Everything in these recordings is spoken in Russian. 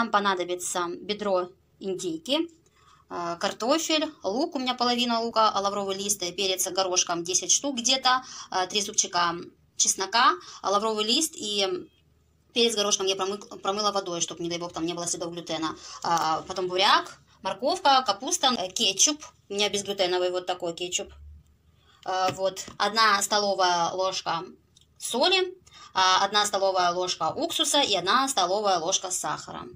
Нам понадобится бедро индейки, э, картофель, лук, у меня половина лука, лавровый лист, перец горошком 10 штук где-то, 3 зубчика чеснока, лавровый лист и перец горошком я промы, промыла водой, чтобы, не дай бог, там не было следов глютена. А, потом буряк, морковка, капуста, э, кетчуп, у меня безглютеновый вот такой кетчуп. А, вот, одна столовая ложка соли, а, одна столовая ложка уксуса и одна столовая ложка сахара.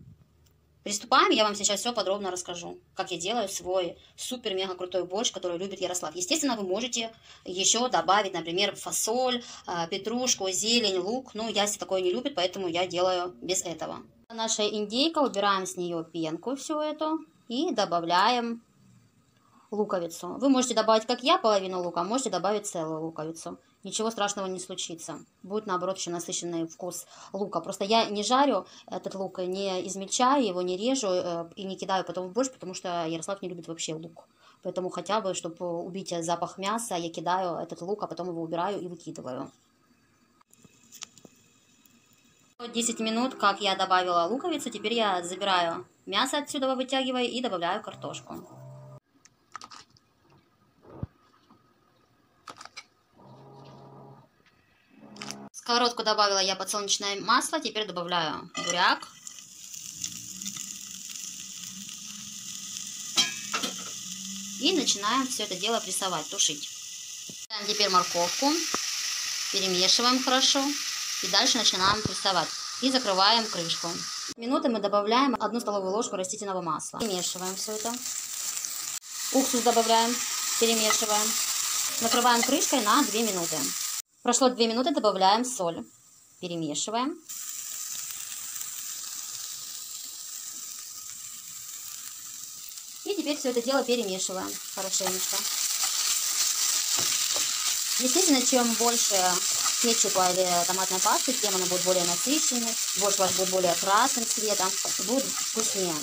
Приступаем, я вам сейчас все подробно расскажу, как я делаю свой супер-мега крутой борщ, который любит Ярослав. Естественно, вы можете еще добавить, например, фасоль, а, петрушку, зелень, лук. Но Яся такое не любит, поэтому я делаю без этого. Наша индейка, убираем с нее пенку всю эту и добавляем луковицу. Вы можете добавить, как я, половину лука, можете добавить целую луковицу. Ничего страшного не случится. Будет, наоборот, еще насыщенный вкус лука. Просто я не жарю этот лук, не измельчаю его, не режу э, и не кидаю потом в борщ, потому что Ярослав не любит вообще лук. Поэтому хотя бы, чтобы убить запах мяса, я кидаю этот лук, а потом его убираю и выкидываю. 10 минут, как я добавила луковицу, теперь я забираю мясо отсюда, вытягиваю и добавляю картошку. Сковородку добавила я подсолнечное масло. Теперь добавляю буряк. И начинаем все это дело прессовать, тушить. Теперь морковку. Перемешиваем хорошо. И дальше начинаем прессовать. И закрываем крышку. Минуты мы добавляем одну столовую ложку растительного масла. Перемешиваем все это. Уксус добавляем. Перемешиваем. Накрываем крышкой на 2 минуты. Прошло 2 минуты, добавляем соль. Перемешиваем. И теперь все это дело перемешиваем хорошенечко. Естественно, чем больше кетчупа или томатной пасты, тем она будет более насыщенной, борщ ваш будет более красным цветом, будет вкуснее.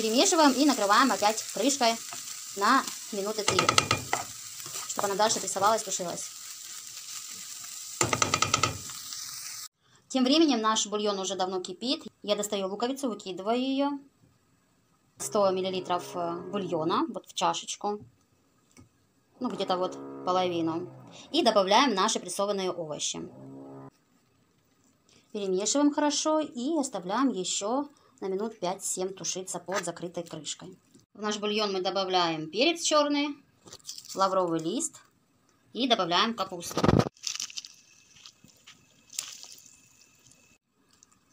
Перемешиваем и накрываем опять крышкой на минуты 3, чтобы она дальше прессовалась, тушилась. Тем временем наш бульон уже давно кипит. Я достаю луковицу, выкидываю ее. 100 мл э, бульона, вот в чашечку. Ну, где-то вот половину. И добавляем наши прессованные овощи. Перемешиваем хорошо и оставляем еще на минут 5-7 тушиться под закрытой крышкой. В наш бульон мы добавляем перец черный, лавровый лист и добавляем капусту.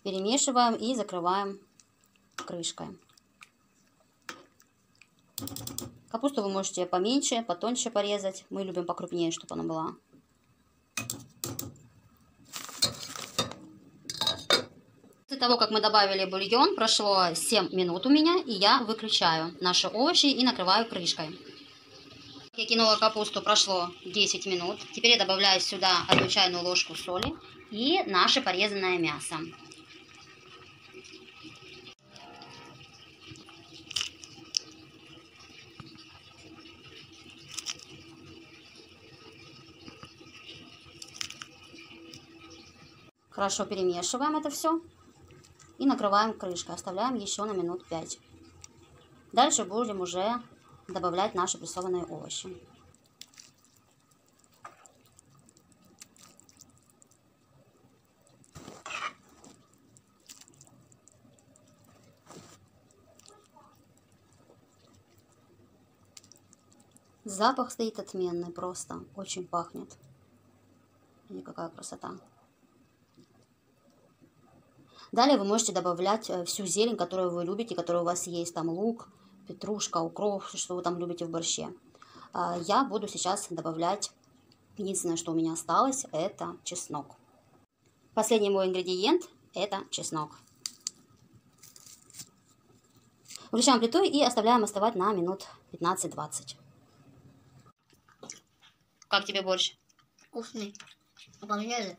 Перемешиваем и закрываем крышкой. Капусту вы можете поменьше, потоньше порезать. Мы любим покрупнее, чтобы она была. После того, как мы добавили бульон, прошло 7 минут у меня, и я выключаю наши овощи и накрываю крышкой. Я кинула капусту, прошло 10 минут. Теперь я добавляю сюда одну чайную ложку соли и наше порезанное мясо. Хорошо перемешиваем это все и накрываем крышкой. Оставляем еще на минут 5. Дальше будем уже добавлять наши прессованные овощи. Запах стоит отменный просто, очень пахнет. И какая красота. Далее вы можете добавлять э, всю зелень, которую вы любите, которая у вас есть. Там лук, петрушка, укроп, что вы там любите в борще. А, я буду сейчас добавлять, единственное, что у меня осталось, это чеснок. Последний мой ингредиент – это чеснок. Включаем плиту и оставляем остывать на минут 15-20. Как тебе борщ? Вкусный. Обалдели.